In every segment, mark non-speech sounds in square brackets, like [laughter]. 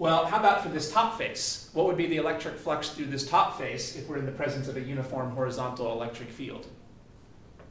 Well, how about for this top face? What would be the electric flux through this top face if we're in the presence of a uniform horizontal electric field?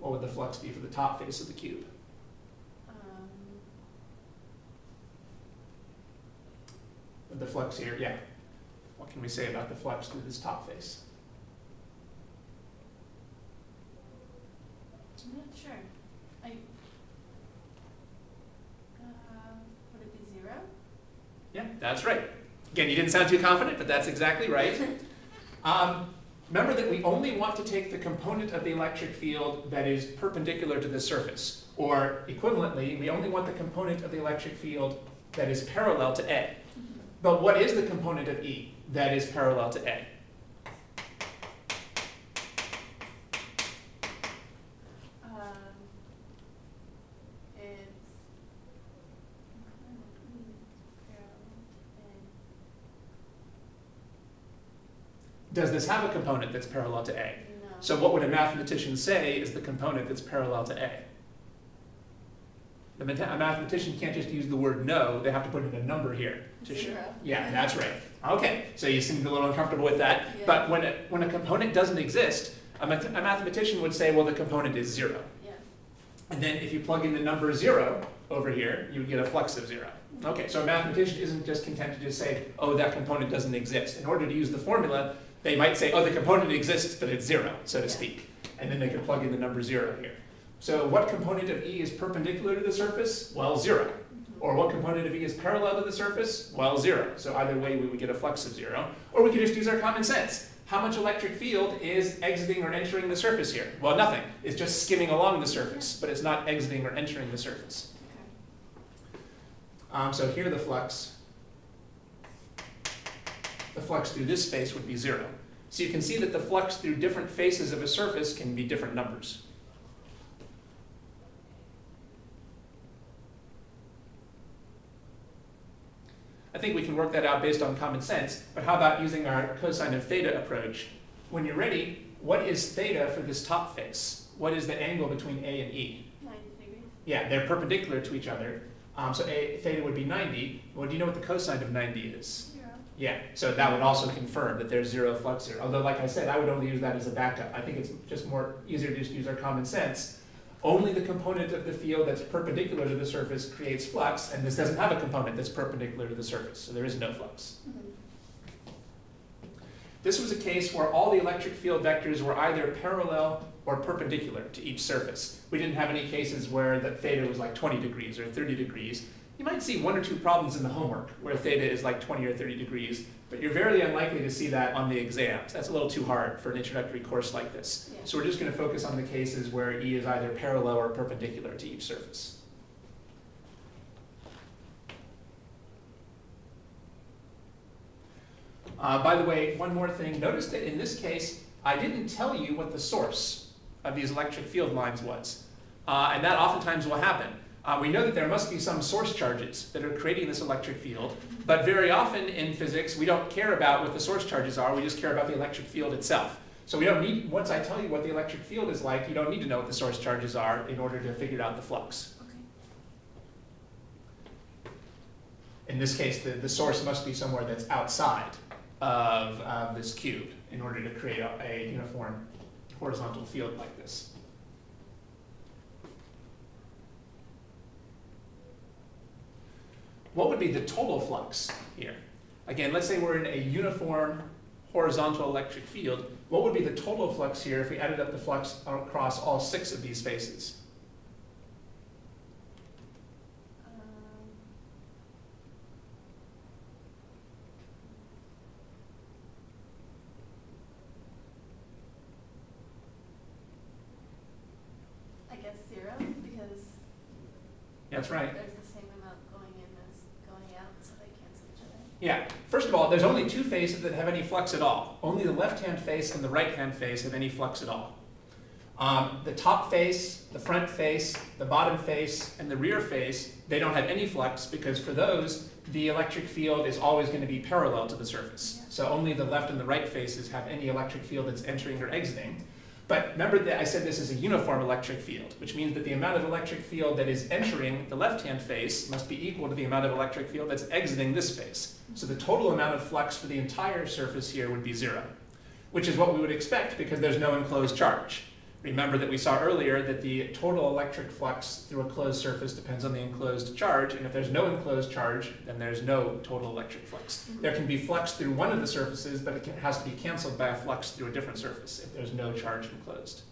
What would the flux be for the top face of the cube? Um, The flux here, yeah. What can we say about the flux through this top face? I'm not sure. I, uh, would it be zero? Yeah, that's right. Again, you didn't sound too confident, but that's exactly right. [laughs] Um, remember that we only want to take the component of the electric field that is perpendicular to the surface. Or equivalently, we only want the component of the electric field that is parallel to A. But what is the component of E that is parallel to A? Um, it's. Does this have a component that's parallel to A? No. So what would a mathematician say is the component that's parallel to A? A mathematician can't just use the word no, they have to put in a number here to show. Zero. Yeah, that's right. Okay, so you seemed a little uncomfortable with that. Yeah. But when a, when a component doesn't exist, a, math- a mathematician would say, well, the component is zero. Yeah. And then if you plug in the number zero over here, you would get a flux of zero. Mm-hmm. Okay, so a mathematician isn't just content to just say, oh, that component doesn't exist. In order to use the formula, they might say, oh, the component exists, but it's zero, so to speak. And then they could plug in the number zero here. So what component of E is perpendicular to the surface? Well, zero. Or what component of E is parallel to the surface? Well, zero. So either way, we would get a flux of zero. Or we could just use our common sense. How much electric field is exiting or entering the surface here? Well, nothing. It's just skimming along the surface, but it's not exiting or entering the surface. Um, so here the flux, the flux through this face would be zero. So you can see that the flux through different faces of a surface can be different numbers. I think we can work that out based on common sense, but how about using our cosine of theta approach? When you're ready, what is theta for this top face? What is the angle between A and E? Ninety degrees. Yeah, they're perpendicular to each other. Um, so a, theta would be 90. Well, do you know what the cosine of 90 is? Yeah, so that would also confirm that there's zero flux here. Although, like I said, I would only use that as a backup. I think it's just more easier to just use our common sense. Only the component of the field that's perpendicular to the surface creates flux, and this doesn't have a component that's perpendicular to the surface, so there is no flux. Mhm. This was a case where all the electric field vectors were either parallel or perpendicular to each surface. We didn't have any cases where the theta was like 20 degrees or 30 degrees. You might see one or two problems in the homework where theta is like 20 or 30 degrees, but you're very unlikely to see that on the exams. That's a little too hard for an introductory course like this. Yeah. So we're just going to focus on the cases where E is either parallel or perpendicular to each surface. Uh, by the way, one more thing. Notice that in this case, I didn't tell you what the source of these electric field lines was. Uh, and that oftentimes will happen. Uh, we know that there must be some source charges that are creating this electric field, but very often in physics, we don't care about what the source charges are, we just care about the electric field itself. So we don't need, once I tell you what the electric field is like, you don't need to know what the source charges are in order to figure out the flux. In this case, the, the source must be somewhere that's outside of, of this cube in order to create a, a uniform horizontal field like this. What would be the total flux here? Again, let's say we're in a uniform horizontal electric field. What would be the total flux here if we added up the flux across all six of these faces? Um, I guess zero because That's right. there's the same amount going in as going out, so they cancel each other. Yeah, first of all, there's only two faces that have any flux at all. Only the left-hand face and the right-hand face have any flux at all. Um, the top face, the front face, the bottom face, and the rear face, they don't have any flux because for those, the electric field is always going to be parallel to the surface. So only the left and the right faces have any electric field that's entering or exiting. But remember that I said this is a uniform electric field, which means that the amount of electric field that is entering the left-hand face must be equal to the amount of electric field that's exiting this face. So the total amount of flux for the entire surface here would be zero, which is what we would expect because there's no enclosed charge. Remember that we saw earlier that the total electric flux through a closed surface depends on the enclosed charge, and if there's no enclosed charge, then there's no total electric flux. Mm-hmm. There can be flux through one of the surfaces, but it can, has to be canceled by a flux through a different surface if there's no charge enclosed.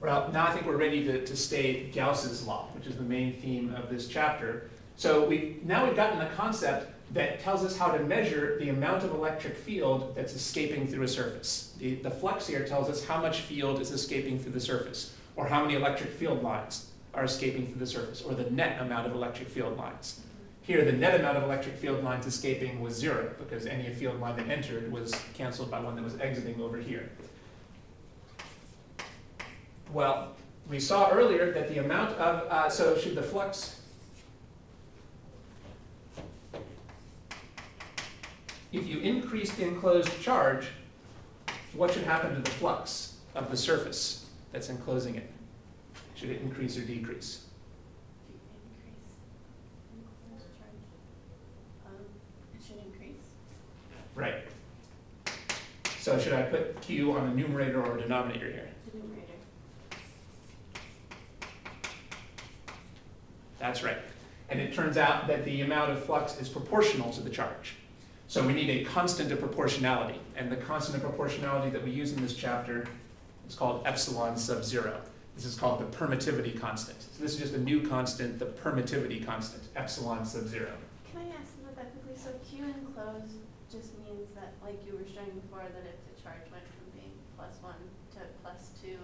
Well, now I think we're ready to, to state Gauss's law, which is the main theme of this chapter. So we now we've gotten the concept that tells us how to measure the amount of electric field that's escaping through a surface. The, the flux here tells us how much field is escaping through the surface, or how many electric field lines are escaping through the surface, or the net amount of electric field lines. Here, the net amount of electric field lines escaping was zero, because any field line that entered was canceled by one that was exiting over here. Well, we saw earlier that the amount of, uh, so should the flux if you increase the enclosed charge, what should happen to the flux of the surface that's enclosing it? Should it increase or decrease? Right. So should I put Q on a numerator or a denominator here? Numerator. That's right. And it turns out that the amount of flux is proportional to the charge. So we need a constant of proportionality. And the constant of proportionality that we use in this chapter is called epsilon sub zero. This is called the permittivity constant. So this is just a new constant, the permittivity constant, epsilon sub zero. Can I ask about that quickly? So Q enclosed just means that, like you were showing before, that if the charge went from being plus one to plus two,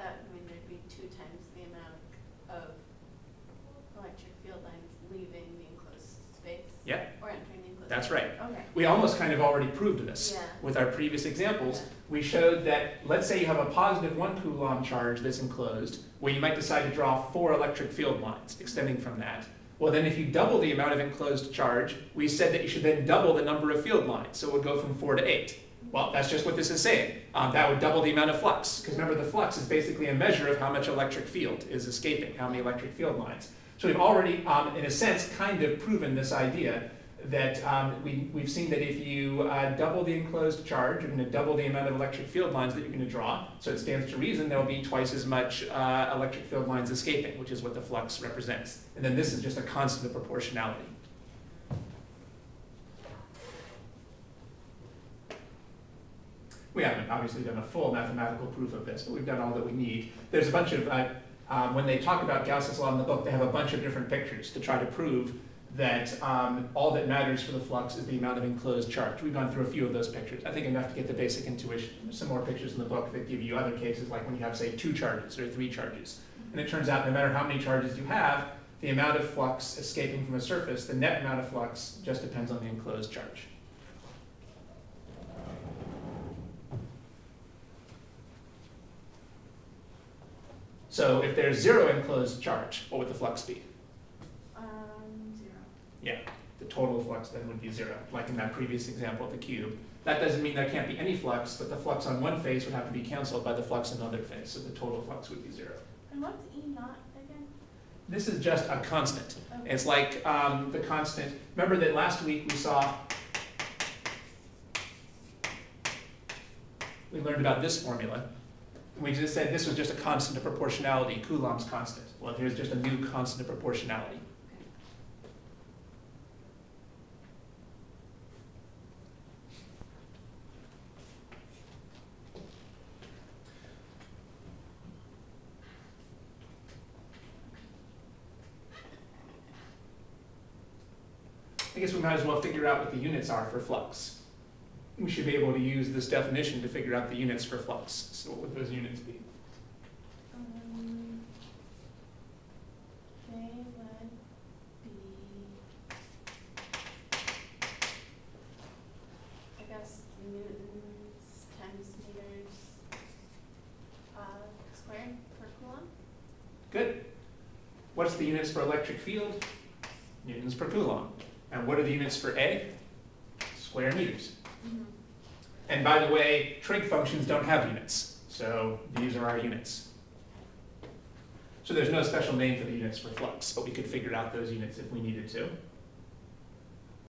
that would mean there'd be two times the amount of electric field lines leaving the enclosed space? Yeah. Or entering the enclosed? That's right. Okay. We almost kind of already proved this Yeah. with our previous examples. Yeah. We showed that, let's say you have a positive one Coulomb charge that's enclosed, where you might decide to draw four electric field lines extending from that. Well, then if you double the amount of enclosed charge, we said that you should then double the number of field lines, so it would go from four to eight. Well, that's just what this is saying. Um, that would double the amount of flux, because remember the flux is basically a measure of how much electric field is escaping, how many electric field lines. So we've already, um, in a sense, kind of proven this idea that um, we, we've seen that if you uh, double the enclosed charge, you're going to double the amount of electric field lines that you're going to draw. So it stands to reason there will be twice as much uh, electric field lines escaping, which is what the flux represents. And then this is just a constant of proportionality. We haven't obviously done a full mathematical proof of this, but we've done all that we need. There's a bunch of, uh, um, when they talk about Gauss's law in the book, they have a bunch of different pictures to try to prove that um, all that matters for the flux is the amount of enclosed charge. We've gone through a few of those pictures. I think enough to get the basic intuition. There's some more pictures in the book that give you other cases, like when you have, say, two charges or three charges. And it turns out no matter how many charges you have, the amount of flux escaping from a surface, the net amount of flux, just depends on the enclosed charge. So if there's zero enclosed charge, what would the flux be? Zero. Yeah, the total flux then would be zero, like in that previous example of the cube. That doesn't mean there can't be any flux, but the flux on one face would have to be canceled by the flux on another face, so the total flux would be zero. And what's E naught again? This is just a constant. Okay. It's like um, the constant, remember that last week we saw, we learned about this formula. We just said this was just a constant of proportionality, Coulomb's constant. Well, here's just a new constant of proportionality. I guess we might as well figure out what the units are for flux. We should be able to use this definition to figure out the units for flux. So what would those units be? Um, they would be, I guess, newtons times meters, uh, squared per coulomb. Good. What's the units for electric field? Newtons per coulomb. And what are the units for A? Square meters. Mhm. And by the way, trig functions don't have units, so these are our units. So there's no special name for the units for flux, but we could figure out those units if we needed to.